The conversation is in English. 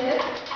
here.